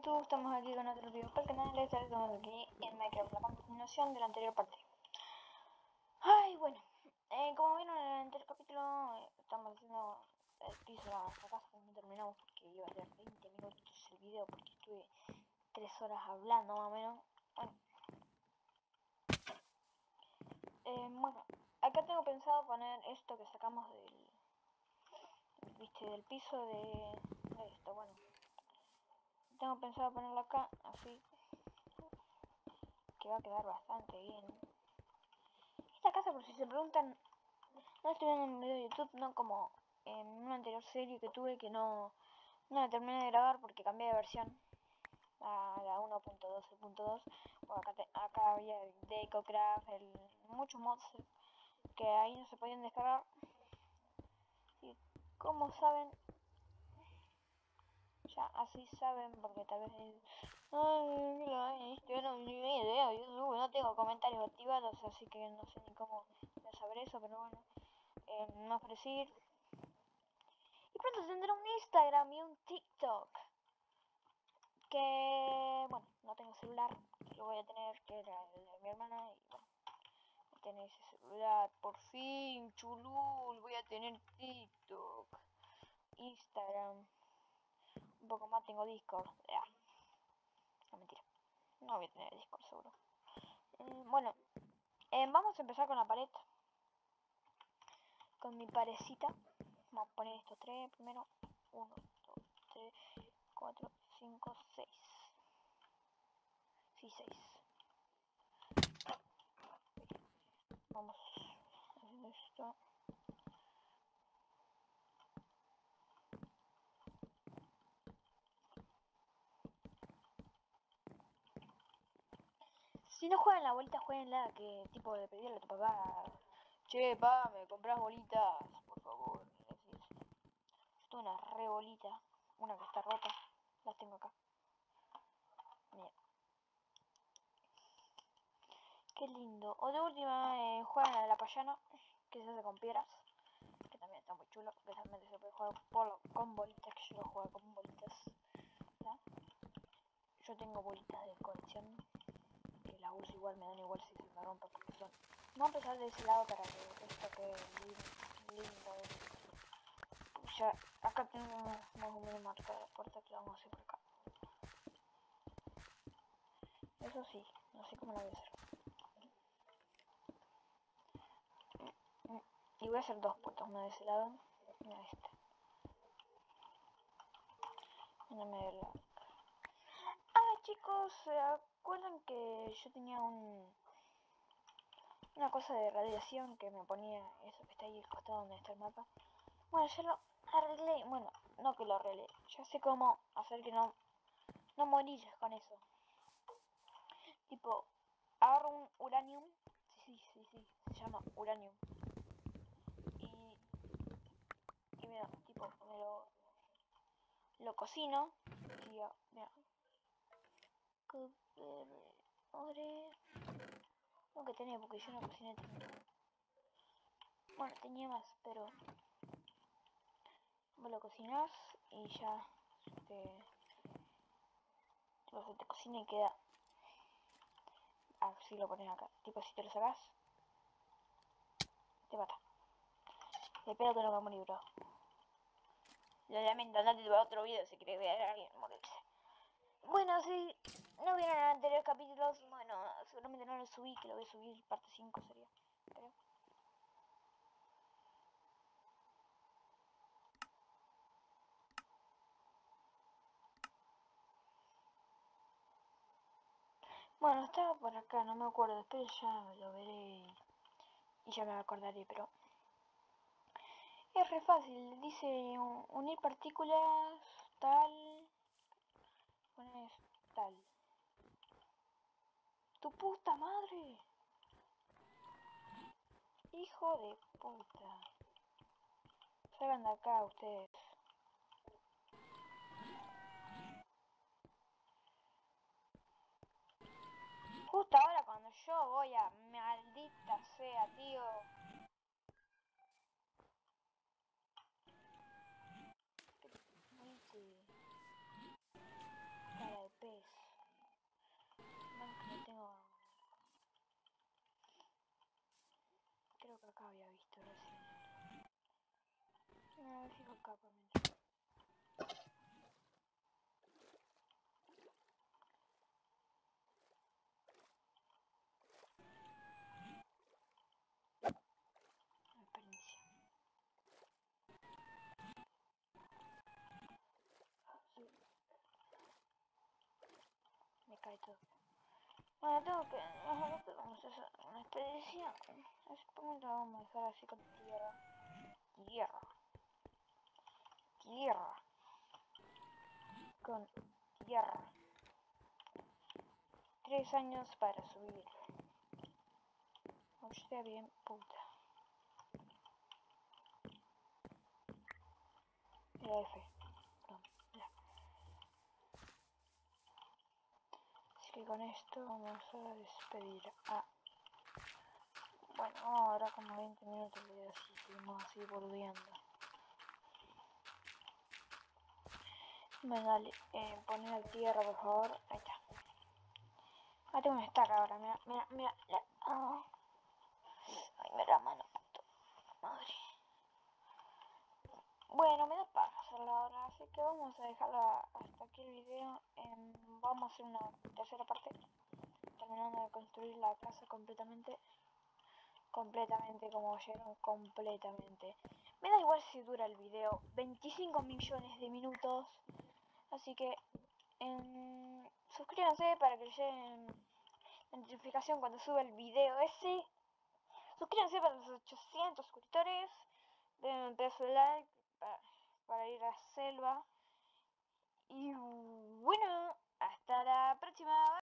Estamos aquí con otro video para el canal, estamos aquí en Minecraft, la continuación de la anterior parte. Ay, bueno, eh, como vieron en el anterior capítulo, eh, estamos haciendo el piso de la casa, no terminamos porque iba a ser 20 minutos el video porque estuve 3 horas hablando más o menos. Bueno, eh, bueno acá tengo pensado poner esto que sacamos del, viste, del piso de, de esto, bueno tengo pensado ponerlo acá, así. Que va a quedar bastante bien. Esta casa, por si se preguntan, no estoy viendo un video de YouTube, no como en una anterior serie que tuve que no, no la terminé de grabar porque cambié de versión a la 1.12.2 acá, acá había de EcoCraft, el, muchos mods que ahí no se podían descargar y como saben así saben, porque tal vez no, ni idea, YouTube, no tengo comentarios activados, así que no sé ni cómo saber eso, pero bueno, eh, ofrecí. Y pronto tendré un Instagram y un TikTok. Que, bueno, no tengo celular, lo voy a tener, que era el de mi hermana, y bueno, tener ese celular, por fin, chulul, voy a tener TikTok, Instagram poco más tengo Discord. No, mentira. No voy a tener Discord seguro. Mm, bueno, eh, vamos a empezar con la pared. Con mi parecita. Vamos a poner estos tres primero. Uno, dos, tres, cuatro, cinco, seis. Sí, seis. Vamos haciendo esto. Si no juegan la bolita, la que tipo de pedirle a tu papá. Che, pa, me compras bolitas, por favor. Esto es una re bolita. Una que está rota. Las tengo acá. Mira. Qué lindo. O de última, eh, juegan a la payana, que se hace con piedras. Que también está muy chulo. Que se puede jugar con bolitas, que yo lo juego con bolitas. Yo tengo bolitas de colección la uso igual, me dan igual si se me rompe porque son... A empezar de ese lado para que esto quede lindo. Ya, acá tengo más o menos marcada la puerta que vamos a hacer por acá. Eso sí, no sé cómo la voy a hacer. Y voy a hacer dos puertas, una de ese lado y una de este. Una de la... Ah, chicos, ¿Recuerdan que yo tenía un una cosa de radiación que me ponía eso que está ahí al costado donde está el mapa? Bueno, ya lo arreglé, bueno, no que lo arreglé, ya sé cómo hacer que no, no morir con eso. Tipo, agarro un uranium, sí, sí, sí, sí, se llama uranium. Y, y mira, tipo, me lo, lo cocino, y mira, Ahora... Lo que tenía, porque yo no cociné Bueno, tenía más, pero... Vos lo cocinas y ya... Te... Se te cocina y queda... Así lo pones acá. Tipo, si te lo sacas... Te mata. Espero que no me a morir, bro. Lo lamento, andate a otro video si quieres ver a alguien morirse. Bueno, si no vieron el anterior capítulos, bueno, seguramente no lo subí, que lo voy a subir, parte 5 sería, creo. Bueno, estaba por acá, no me acuerdo, después ya lo veré y ya me acordaré, pero... Es re fácil, dice unir partículas, tal pones tal. ¡Tu puta madre! Hijo de puta. Salgan de acá ustedes. Justo ahora cuando yo voy a... Maldita sea, tío. acá había visto recién. No, me cae todo. Bueno, tengo que... Que vamos a hacer una expedición. Así que la vamos a dejar así con. Tierra. Tierra. Con tierra. Tres años para subir. Hostia, bien puta. F. No, ya. Así que con esto vamos a despedir a... Bueno, ahora como 20 minutos de así, seguimos así bordeando. Bueno, dale, eh, tierra por favor, ahí está. Ah, tengo una estaca ahora, mira, mira, mira. Ay, me da mano, puto. Madre. Bueno, me da paja hacerla ahora, así que vamos a dejarla hasta aquí el video. vamos a hacer una tercera parte, terminando de construir la casa completamente. Completamente, como oyeron, completamente. Me da igual si dura el video, 25 millones de minutos. Así que suscríbanse para que lleguen la notificación cuando suba el video ese. Suscríbanse para los 800 suscriptores. Denme un pedazo de like para, ir a la selva. Y bueno, hasta la próxima.